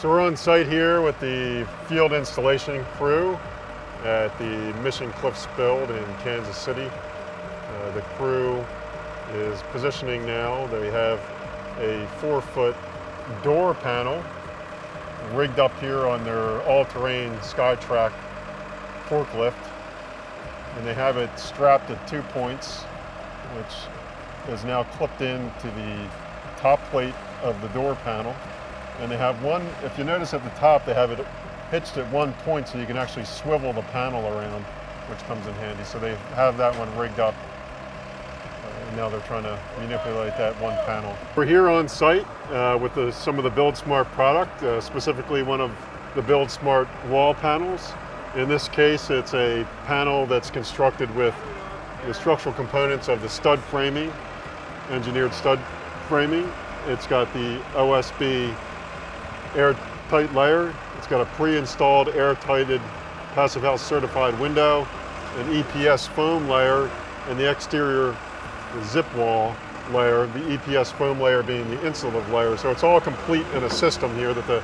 So we're on site here with the field installation crew at the Mission Cliffs build in Kansas City. Uh, the crew is positioning now. They have a four foot door panel rigged up here on their all-terrain SkyTrak forklift. And they have it strapped at two points, which is now clipped into the top plate of the door panel. And they have one, if you notice at the top, they have it hitched at one point so you can actually swivel the panel around, which comes in handy. So they have that one rigged up. Uh, and now they're trying to manipulate that one panel. We're here on site uh, with the, some of the Build Smart product, uh, specifically one of the Build Smart wall panels. In this case, it's a panel that's constructed with the structural components of the stud framing, engineered stud framing. It's got the OSB airtight layer. It's got a pre-installed air-tighted Passive House certified window, an EPS foam layer, and the exterior zip wall layer, the EPS foam layer being the insulative layer. So it's all complete in a system here that the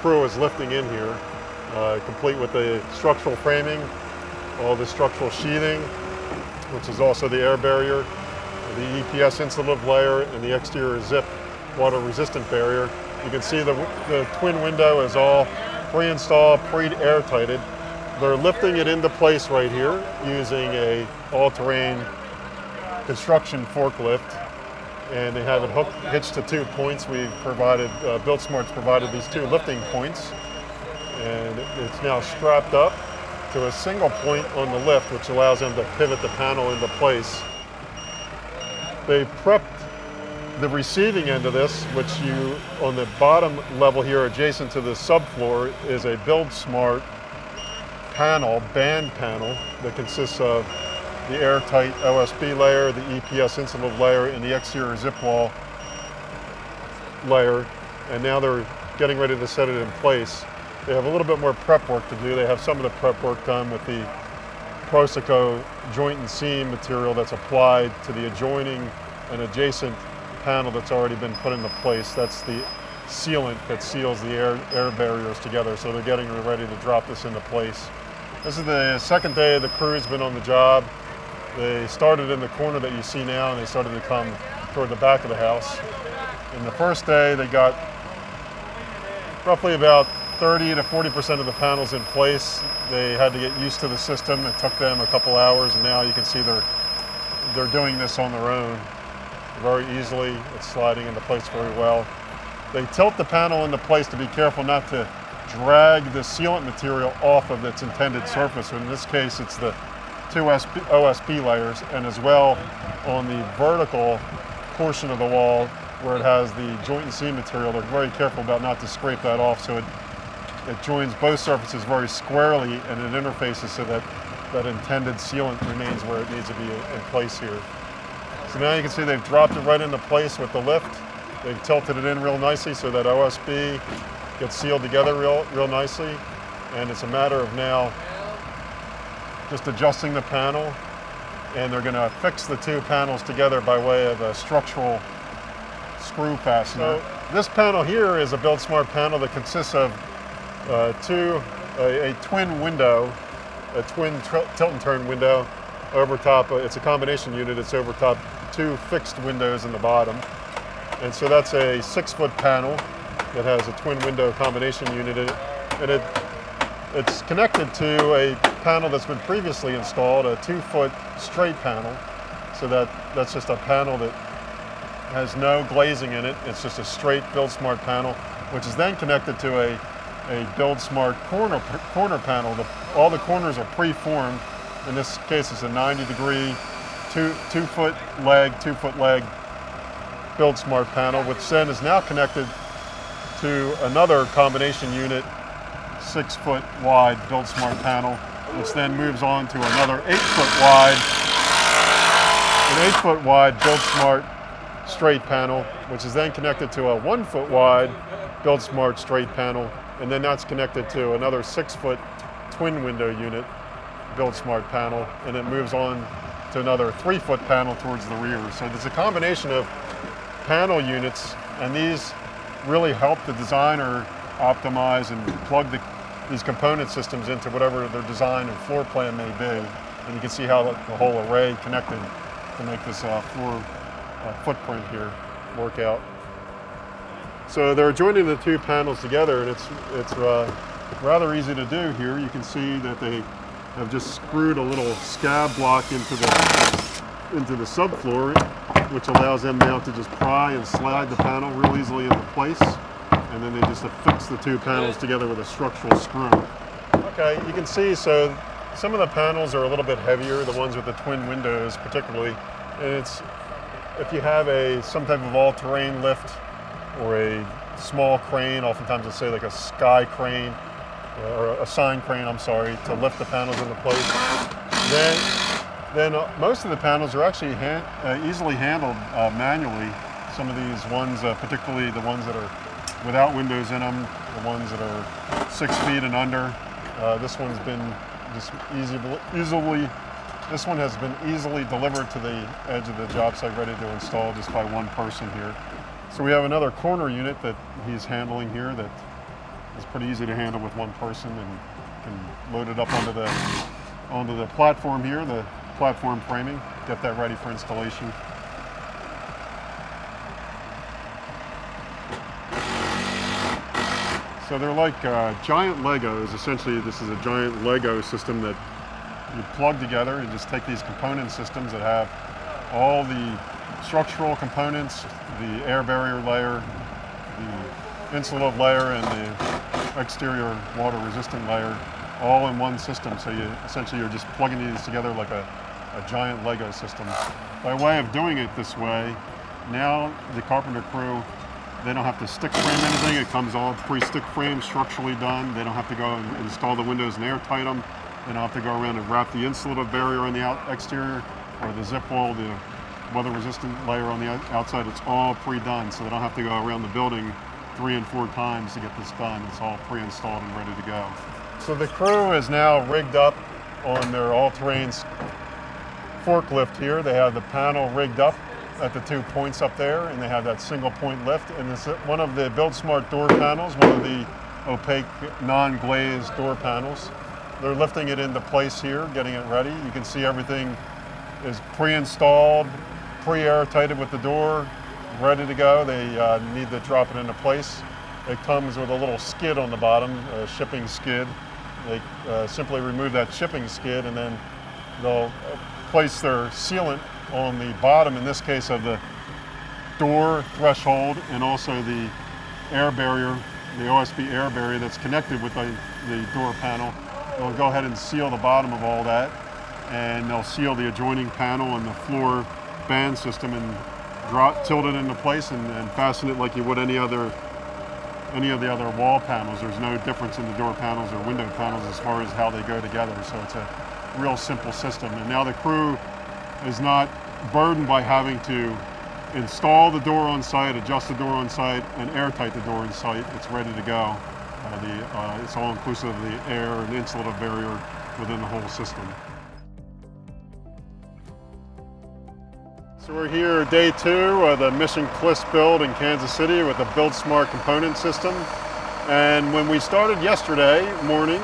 crew is lifting in here, uh, complete with the structural framing, all the structural sheathing, which is also the air barrier, the EPS insulative layer, and the exterior zip water resistant barrier. You can see the, the twin window is all pre-installed, pre-air tighted. They're lifting it into place right here using a all-terrain construction forklift and they have it hooked, hitched to two points. We've provided, uh, Build Smart's provided these two lifting points and it's now strapped up to a single point on the lift which allows them to pivot the panel into place. They prepped the receiving end of this, which you, on the bottom level here adjacent to the subfloor, is a Build Smart panel, band panel, that consists of the airtight OSB layer, the EPS insulative layer, and the exterior zip wall layer. And now they're getting ready to set it in place. They have a little bit more prep work to do. They have some of the prep work done with the Prosoco joint and seam material that's applied to the adjoining and adjacent panel that's already been put into place. That's the sealant that seals the air, air barriers together. So they're getting ready to drop this into place. This is the second day the crew's been on the job. They started in the corner that you see now and they started to come toward the back of the house. In the first day they got roughly about 30 to 40% of the panels in place. They had to get used to the system. It took them a couple hours and now you can see they're, they're doing this on their own very easily. It's sliding into place very well. They tilt the panel into place to be careful not to drag the sealant material off of its intended surface. In this case, it's the two OSB layers and as well on the vertical portion of the wall where it has the joint and seam material, they're very careful about not to scrape that off so it, it joins both surfaces very squarely and it interfaces so that that intended sealant remains where it needs to be in place here. So now you can see they've dropped it right into place with the lift. They've tilted it in real nicely so that OSB gets sealed together real, real nicely. And it's a matter of now just adjusting the panel and they're going to fix the two panels together by way of a structural screw fastener. So this panel here is a Build Smart panel that consists of uh, two, a, a, twin window, a twin tilt and turn window over top, it's a combination unit, it's over top two fixed windows in the bottom. And so that's a six foot panel that has a twin window combination unit in it. And it, it's connected to a panel that's been previously installed, a two foot straight panel. So that, that's just a panel that has no glazing in it. It's just a straight Build Smart panel, which is then connected to a, a Build Smart corner, corner panel. The, all the corners are pre-formed. In this case, it's a 90 degree two, two foot leg, two foot leg Build Smart panel, which then is now connected to another combination unit, six foot wide Build Smart panel, which then moves on to another eight foot wide, an eight foot wide Build Smart straight panel, which is then connected to a one foot wide Build Smart straight panel, and then that's connected to another six foot twin window unit Build Smart panel, and it moves on to another three foot panel towards the rear. So there's a combination of panel units and these really help the designer optimize and plug the, these component systems into whatever their design and floor plan may be. And you can see how the, whole array connected to make this uh, floor uh, footprint here work out. So they're joining the two panels together and it's, it's uh, rather easy to do here. You can see that they have just screwed a little scab block into the, into the subfloor, which allows them now to just pry and slide the panel real easily into place. And then they just affix the two panels together with a structural screw. Okay, you can see, so some of the panels are a little bit heavier, the ones with the twin windows particularly. And it's, if you have a some type of all-terrain lift or a small crane, oftentimes let's say like a sky crane, or a sign crane, I'm sorry, to lift the panels into place, then, then uh, most of the panels are actually hand, uh, easily handled uh, manually. Some of these ones, uh, particularly the ones that are without windows in them, the ones that are six feet and under, uh, this one's been just easy, easily, this one has been easily delivered to the edge of the job site ready to install just by one person here. So we have another corner unit that he's handling here that is pretty easy to handle with one person and can load it up onto the onto the platform here, the platform framing, get that ready for installation. So they're like uh, giant Legos. Essentially, this is a giant Lego system that you plug together and just take these component systems that have all the structural components, the air barrier layer, the insulative layer, and the exterior water resistant layer all in one system. So you essentially you're just plugging these together like a, a giant Lego system. By way of doing it this way, now the carpenter crew they don't have to stick frame anything. It comes all pre-stick frame, structurally done. They don't have to go and install the windows and airtight them. They don't have to go around and wrap the insulative barrier on the out exterior or the zip wall, the weather resistant layer on the outside. It's all pre-done, so they don't have to go around the building three and four times to get this done. It's all pre-installed and ready to go. So the crew is now rigged up on their all-terrain forklift here. They have the panel rigged up at the two points up there, and they have that single point lift. And this one of the Build Smart door panels, one of the opaque, non-glazed door panels. They're lifting it into place here, getting it ready. You can see everything is pre-installed, pre-airtighted with the door, ready to go. They uh, need to drop it into place. It comes with a little skid on the bottom, a shipping skid. They uh, simply remove that shipping skid and then they'll place their sealant on the bottom, in this case of the door threshold and also the air barrier, the OSB air barrier that's connected with the, the door panel. They'll go ahead and seal the bottom of all that and they'll seal the adjoining panel and the floor band system and drop, tilt it into place and, and fasten it like you would any other any of the other wall panels. There's no difference in the door panels or window panels as far as how they go together. So it's a real simple system. And now the crew is not burdened by having to install the door on site, adjust the door on site, and airtight the door on site. It's ready to go. Uh, the, uh, it's all inclusive of the air and insulative barrier within the whole system. So we're here day two of the Mission Cliffs build in Kansas City with the Build Smart component system. And when we started yesterday morning,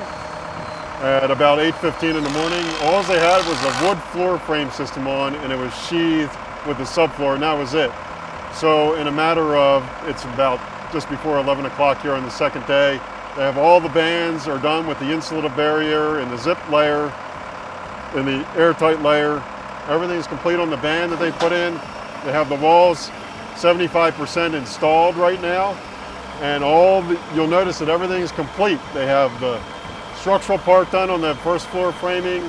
at about 8.15 in the morning. All they had was a wood floor frame system on and it was sheathed with the subfloor and that was it. So in a matter of, it's about just before 11 o'clock here on the second day, they have all the bands are done with the insulative barrier and the zip layer and the airtight layer. Everything's complete on the band that they put in. They have the walls 75% installed right now. And all the, you'll notice that everything is complete. They have the structural part done on the first floor framing,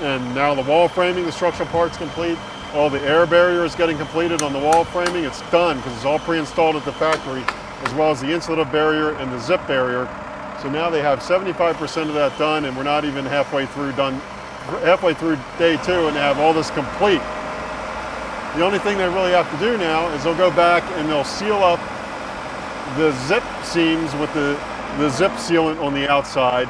and now the wall framing, the structural part's complete. All the air barrier is getting completed on the wall framing. It's done because it's all pre-installed at the factory, as well as the insulative barrier and the zip barrier. So now they have 75% of that done, and we're not even halfway through done, halfway through day two, and have all this complete. The only thing they really have to do now is they'll go back and they'll seal up the zip seams with the, the zip sealant on the outside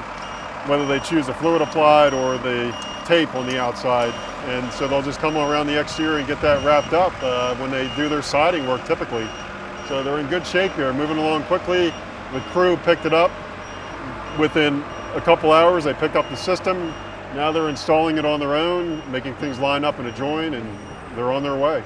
whether they choose the fluid applied or the tape on the outside. And so they'll just come around the exterior and get that wrapped up uh, when they do their siding work typically. So they're in good shape here, moving along quickly. The crew picked it up. Within a couple hours, they picked up the system. Now they're installing it on their own, making things line up in a join, and they're on their way.